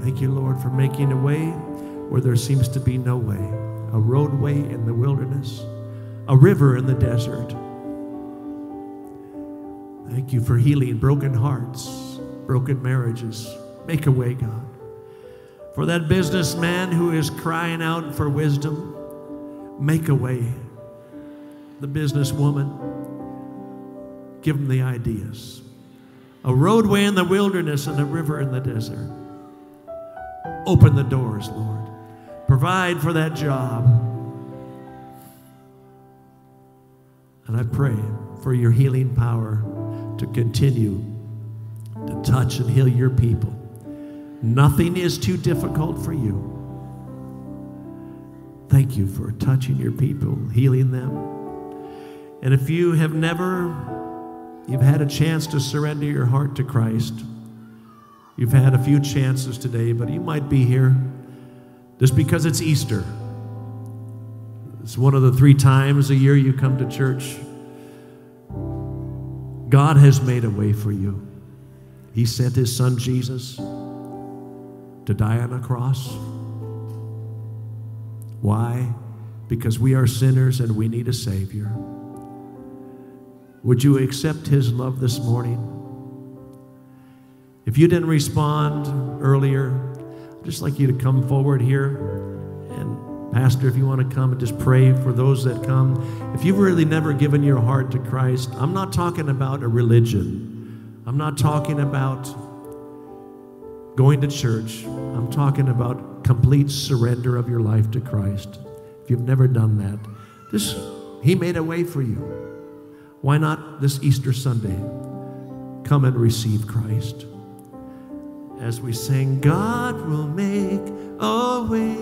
Thank you, Lord, for making a way where there seems to be no way, a roadway in the wilderness, a river in the desert. Thank you for healing broken hearts, broken marriages. Make a way, God. For that businessman who is crying out for wisdom, make a way. The businesswoman, give them the ideas. A roadway in the wilderness and a river in the desert. Open the doors, Lord. Provide for that job. And I pray for your healing power to continue to touch and heal your people. Nothing is too difficult for you. Thank you for touching your people, healing them. And if you have never, you've had a chance to surrender your heart to Christ, you've had a few chances today, but you might be here just because it's Easter. It's one of the three times a year you come to church. God has made a way for you. He sent His Son Jesus to die on a cross. Why? Because we are sinners and we need a Savior. Would you accept His love this morning? If you didn't respond earlier, I'd just like you to come forward here. And, Pastor, if you want to come and just pray for those that come. If you've really never given your heart to Christ, I'm not talking about a religion, I'm not talking about going to church. I'm talking about complete surrender of your life to Christ. If you've never done that, this He made a way for you. Why not this Easter Sunday? Come and receive Christ. As we sing, God will make a way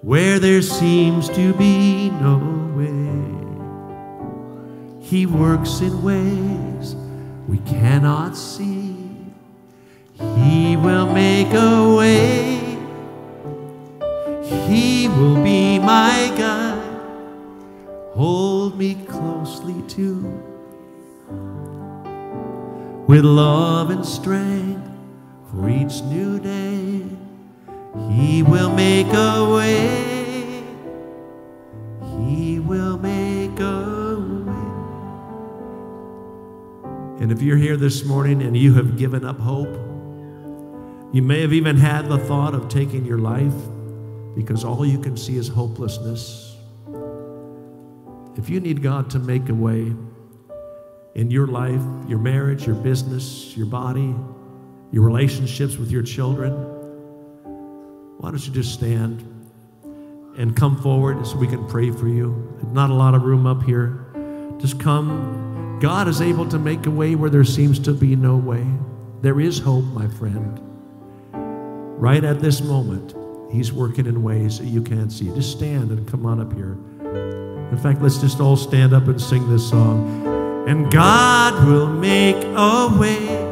where there seems to be no way. He works in ways we cannot see. He will make a way. He will be my guide. Hold me closely too. With love and strength for each new day, He will make a way. He will make a way. And if you're here this morning and you have given up hope, you may have even had the thought of taking your life because all you can see is hopelessness. If you need God to make a way in your life, your marriage, your business, your body, your relationships with your children, why don't you just stand and come forward so we can pray for you? There's Not a lot of room up here. Just come. God is able to make a way where there seems to be no way. There is hope, my friend. Right at this moment, He's working in ways that you can't see. Just stand and come on up here. In fact, let's just all stand up and sing this song. And God will make a way,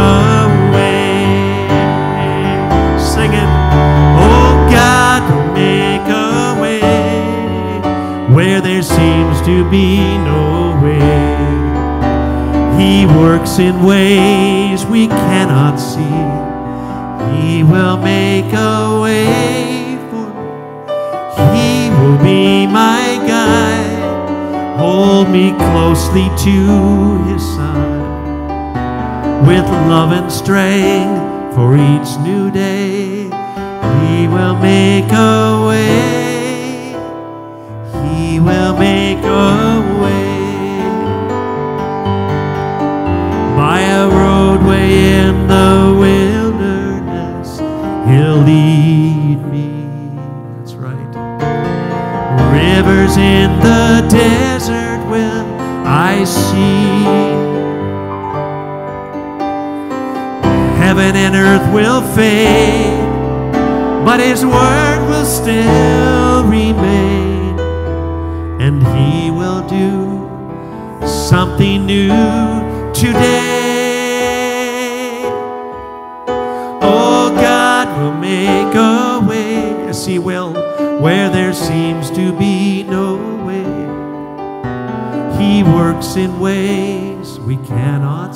Oh, to be no way. He works in ways we cannot see. He will make a way for me. He will be my guide. Hold me closely to his side with love and strength for each new day. He will make a way. He will make a way by a roadway in the wilderness. He'll lead me. That's right. Rivers in the earth will fade, but his word will still remain. And he will do something new today. Oh, God will make a way, yes, he will, where there seems to be no way. He works in ways we cannot.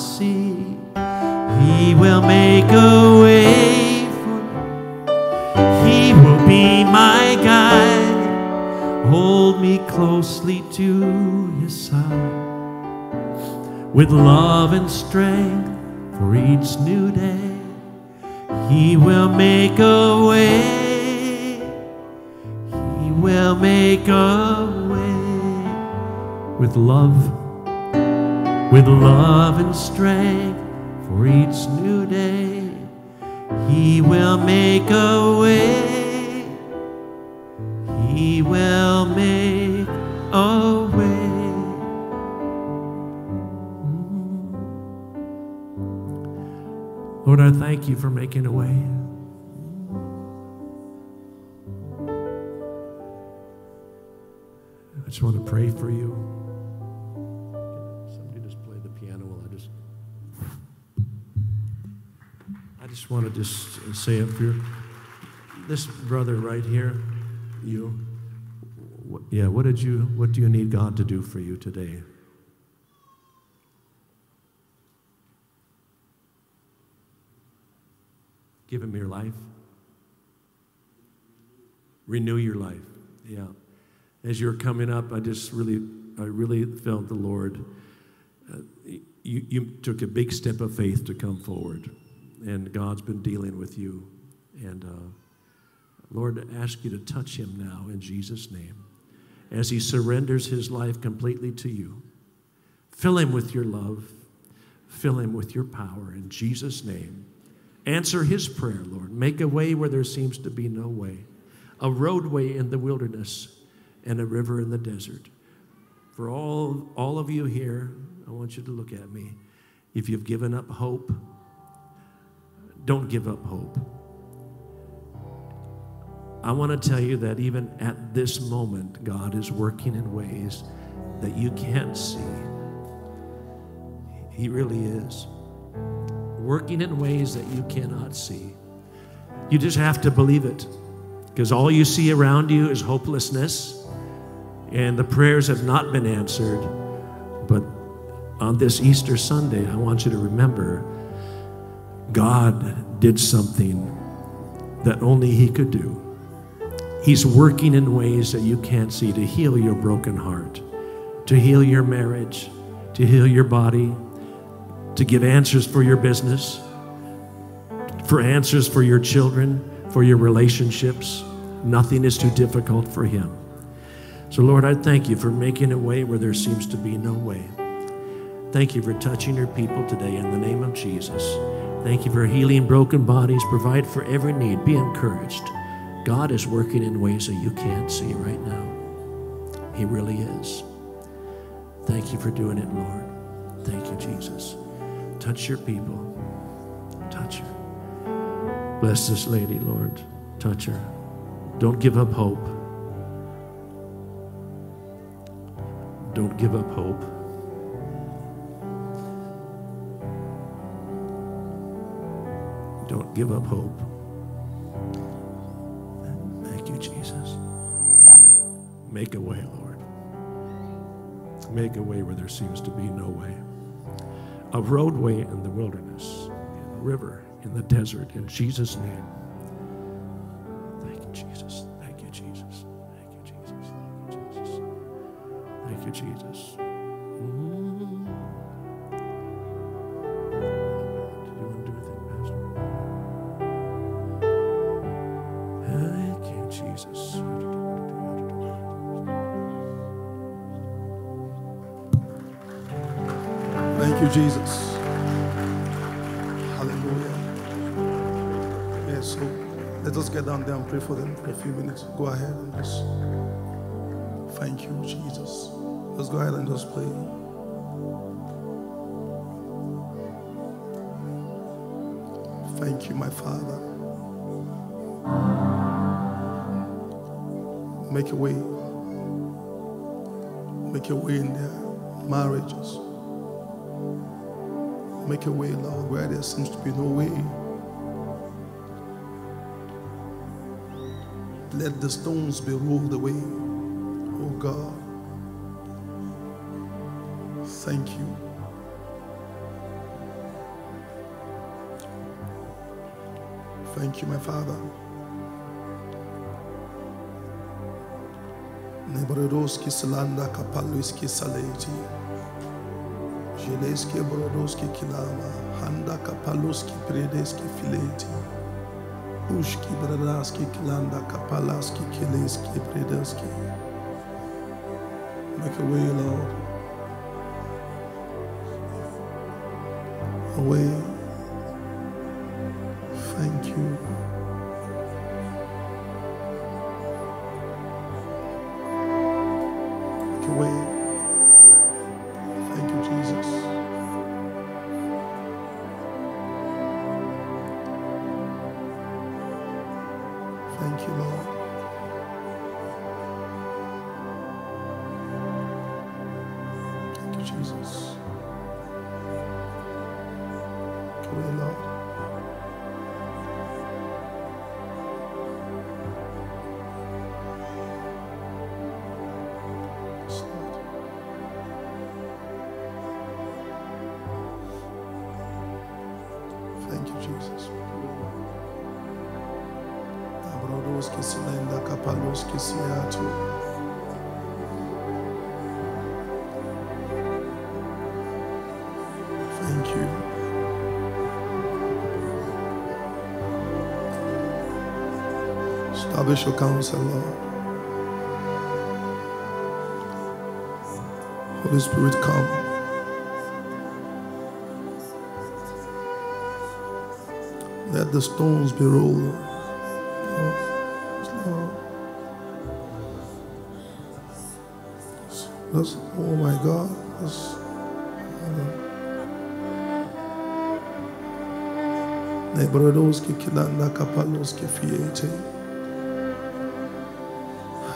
He will make a way for He will be my guide. Hold me closely to His side with love and strength for each new day. He will make a way. He will make a way with love, with love and strength for each new day. He will make a way. He will make a way. Lord, I thank you for making a way. I just want to pray for you. Want to just say it for you. This brother right here, you. Yeah, what did you? What do you need God to do for you today? Give him your life. Renew your life. Yeah. As you're coming up, I just really, I really felt the Lord. Uh, you, you took a big step of faith to come forward, and God's been dealing with you. And uh, Lord, I ask you to touch him now in Jesus' name as he surrenders his life completely to you. Fill him with your love, fill him with your power in Jesus' name. Answer his prayer, Lord. Make a way where there seems to be no way, a roadway in the wilderness and a river in the desert. For all, all of you here, I want you to look at me. If you've given up hope, don't give up hope. I want to tell you that even at this moment, God is working in ways that you can't see. He really is working in ways that you cannot see. You just have to believe it because all you see around you is hopelessness and the prayers have not been answered. But on this Easter Sunday, I want you to remember God did something that only He could do. He's working in ways that you can't see to heal your broken heart, to heal your marriage, to heal your body, to give answers for your business, for answers for your children, for your relationships. Nothing is too difficult for Him. So, Lord, I thank you for making a way where there seems to be no way. Thank you for touching your people today in the name of Jesus. Thank you for healing broken bodies. Provide for every need. Be encouraged. God is working in ways that you can't see right now. He really is. Thank you for doing it, Lord. Thank you, Jesus. Touch your people. Touch her. Bless this lady, Lord. Touch her. Don't give up hope. Don't give up hope. Don't give up hope. Thank you, Jesus. Make a way, Lord. Make a way where there seems to be no way. A roadway in the wilderness, a river in the desert, in Jesus' name. Thank you, Jesus. Thank you, Jesus. Thank you, Jesus. Thank you, Jesus. Thank you, Jesus. Pray for them for a few minutes. Go ahead and just thank you, Jesus. Let's go ahead and just play. Thank you, my Father. Make a way. Make a way in their marriages. Make a way, Lord, where there seems to be no way. Let the stones be rolled away, oh God. Thank you. Thank you, my Father. Nebrodoski salanda kapaloski saleti. Jeleski brodoski kilama. Handa kapaloski predeski fileti. Ushki bradaski kilanda kapalaski kileski predeski. Make a way, Lord. A way. Thank you. Way, Lord. Thank you, Jesus. Your counsel, Lord. Holy Spirit, come. Let the stones be rolled. That's, oh my God. That's, Nebrodos que kilanda kapalos que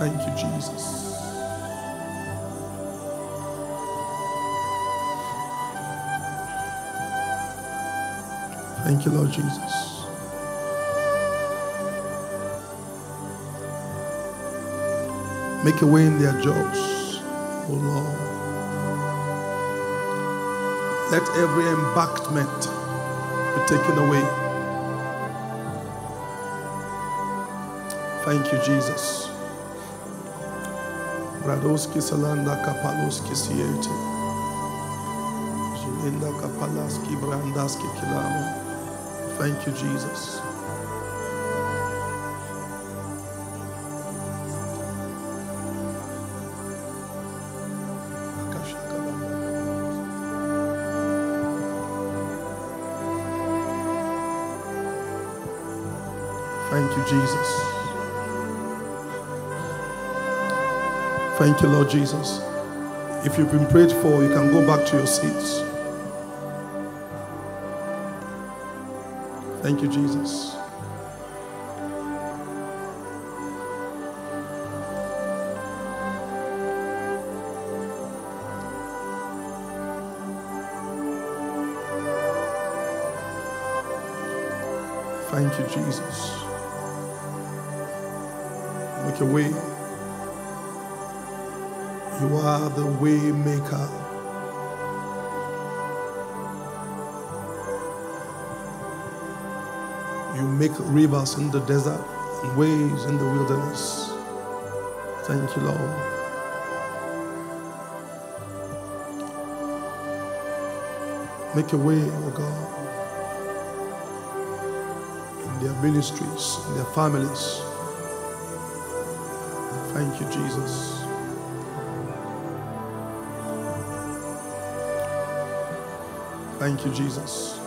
Thank you, Jesus. Thank you, Lord Jesus. Make a way in their jobs, oh Lord. Let every embankment be taken away. Thank you, Jesus. Salanda siete. Jilinda kapalaski brandaski kilamo. Thank you, Jesus. Thank you, Jesus. Thank you, Lord Jesus. If you've been prayed for, you can go back to your seats. Thank you, Jesus. Thank you, Jesus. Make a way. You are the way maker. You make rivers in the desert and ways in the wilderness. Thank you, Lord. Make a way, oh God. In their ministries, in their families. Thank you, Jesus. Thank you, Jesus.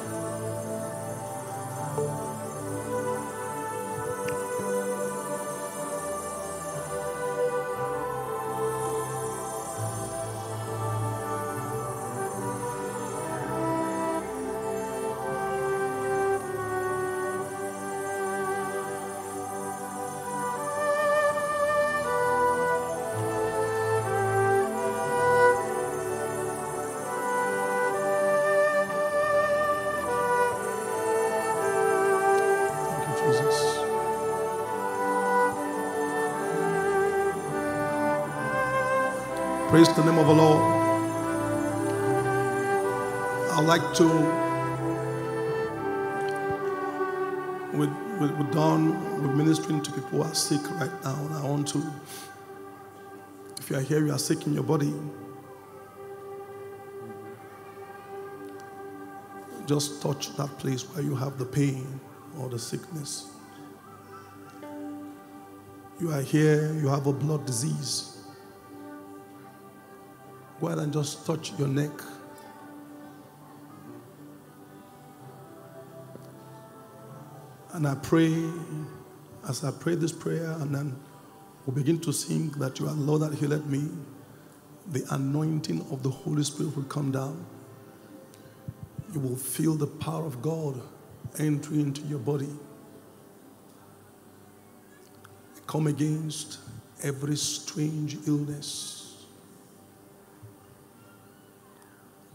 Praise the name of the Lord. I'd like to, with, with, with Don, we're ministering to people who are sick right now. And I want to, if you are here, you are sick in your body, just touch that place where you have the pain or the sickness. You are here, you have a blood disease. And just touch your neck. And I pray, as I pray this prayer, and then we'll begin to sing that you are Lord that healed me, the anointing of the Holy Spirit will come down. You will feel the power of God entering into your body. Come against every strange illness,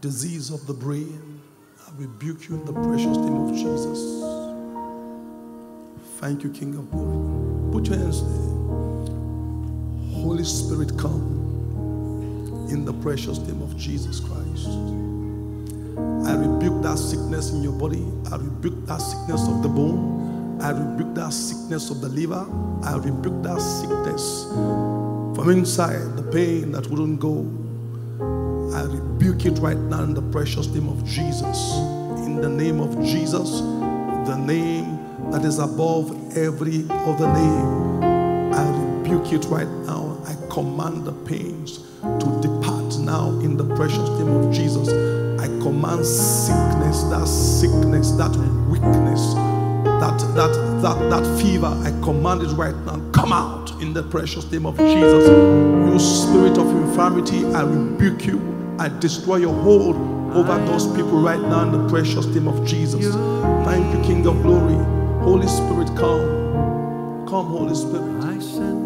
disease of the brain. I rebuke you in the precious name of Jesus. Thank you, King of Glory. Put your hands there. Holy Spirit, come in the precious name of Jesus Christ. I rebuke that sickness in your body. I rebuke that sickness of the bone. I rebuke that sickness of the liver. I rebuke that sickness from inside, the pain that wouldn't go. Rebuke it right now in the precious name of Jesus. In the name of Jesus, the name that is above every other name. I rebuke it right now. I command the pains to depart now in the precious name of Jesus. I command sickness, that sickness, that weakness, that that that that fever. I command it right now. Come out in the precious name of Jesus. You spirit of infirmity, I rebuke you. I destroy your hold over those people right now in the precious name of Jesus. Thank you, King of Glory. Holy Spirit, come. Come, Holy Spirit.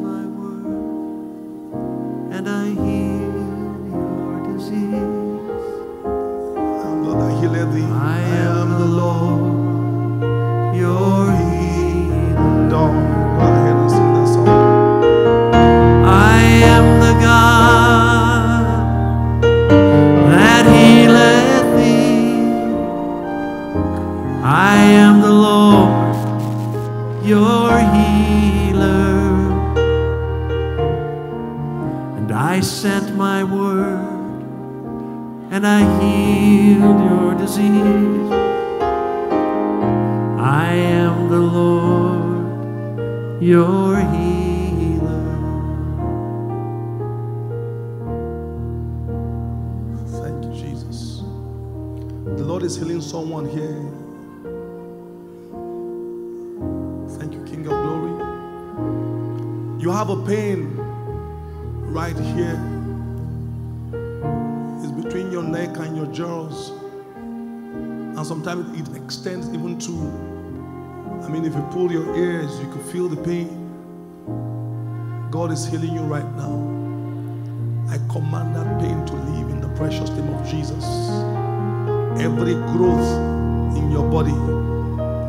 You have a pain right here. It's between your neck and your jaws. And sometimes it extends even to, I mean, if you pull your ears, you can feel the pain. God is healing you right now. I command that pain to leave in the precious name of Jesus. Every growth in your body,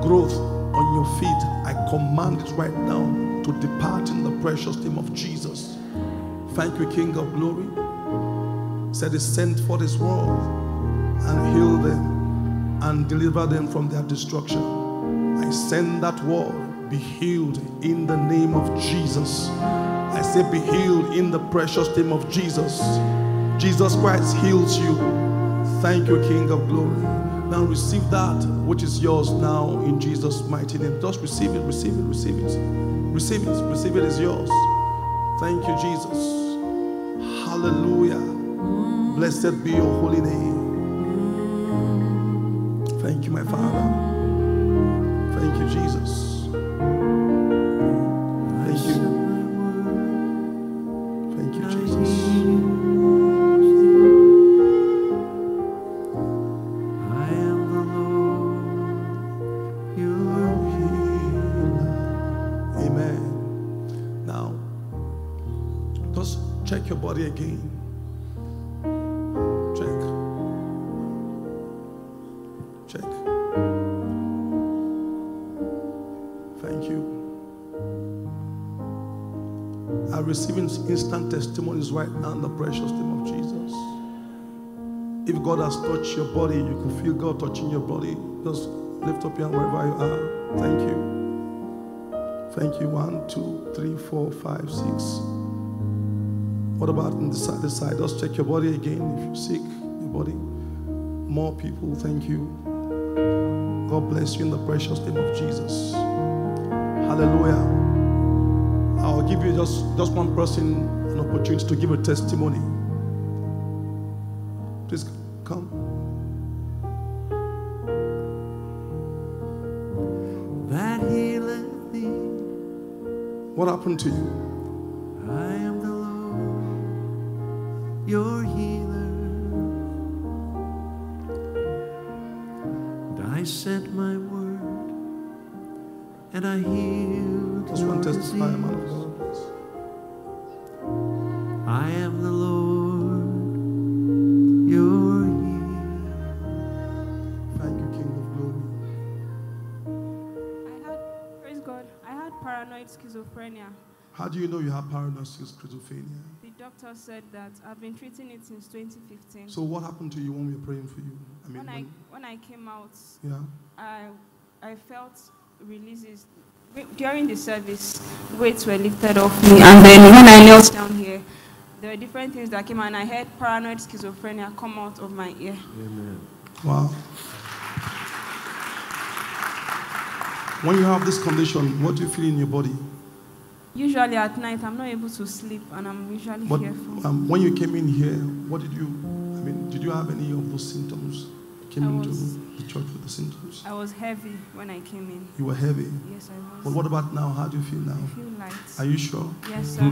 growth on your feet, I command it right now to depart in the precious name of Jesus. Thank you, King of Glory. Said he sent for this world and heal them and deliver them from their destruction. I send that word, be healed in the name of Jesus. I say, be healed in the precious name of Jesus. Jesus Christ heals you. Thank you, King of Glory. Now receive that which is yours now in Jesus' mighty name. Just receive it, receive it, receive it. Receive it, receive it is yours. Thank you, Jesus. Hallelujah. Blessed be your holy name. Thank you, my Father. Thank you, Jesus. Just check your body again. Check. Check. Thank you. I'm receiving instant testimonies right now in the precious name of Jesus. If God has touched your body, you can feel God touching your body. Just lift up your hand wherever you are. Thank you. Thank you. One, two, three, four, five, six. What about on the side? This side. Just check your body again. If you're sick, your body. More people. Thank you. God bless you in the precious name of Jesus. Hallelujah. I'll give you just, just one person an opportunity to give a testimony. Please come. That healeth thee. What happened to you? Your healer. And I sent my word, and I healed Just your one testify, man of disease. Do you know you have paranoid schizophrenia? The doctor said that I've been treating it since 2015. So what happened to you when we were praying for you? I mean, when I when- when I came out, yeah. I I felt releases during the service. Weights were lifted off me, and then when I knelt down here, there were different things that came, and I heard paranoid schizophrenia come out of my ear. Amen. Wow. When you have this condition, what do you feel in your body? Usually at night, I'm not able to sleep, and I'm usually But fearful. um, when you came in here, what did you? I mean, did you have any of those symptoms? You came I into was- the church with the symptoms. I was heavy when I came in. You were heavy. Yes, I was. But what about now? How do you feel now? I feel light. Are you sure? Yes, sir.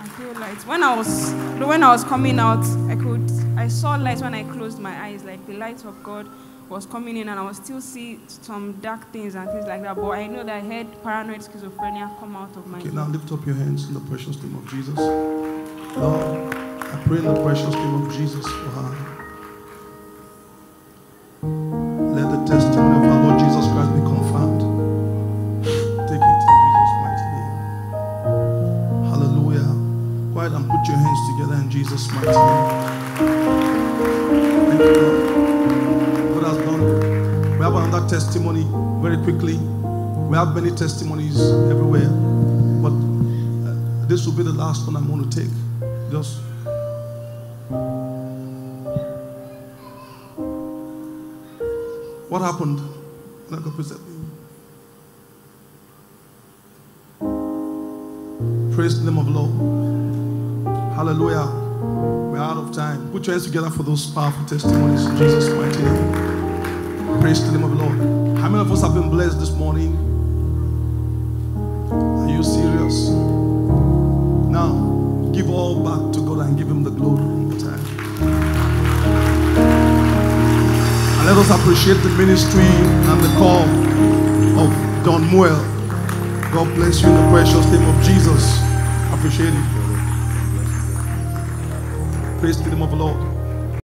I feel light. When I was when I was coming out, I could I saw light when I closed my eyes, like the light of God was coming in, and I was still see some dark things and things like that. But I know that I had paranoid schizophrenia come out of my. Okay, now lift up your hands in the precious name of Jesus. Lord, I pray in the precious name of Jesus for her. Testimony very quickly. We have many testimonies everywhere, but uh, this will be the last one I'm going to take. Just what happened? Praise the name of the Lord. Hallelujah. We're out of time. Put your hands together for those powerful testimonies in Jesus' mighty name. Praise the name of the Lord. How many of us have been blessed this morning? Are you serious? Now, give all back to God and give Him the glory one more time. And let us appreciate the ministry and the call of Don Moen. God bless you in the precious name of Jesus. Appreciate it. Praise the name of the Lord.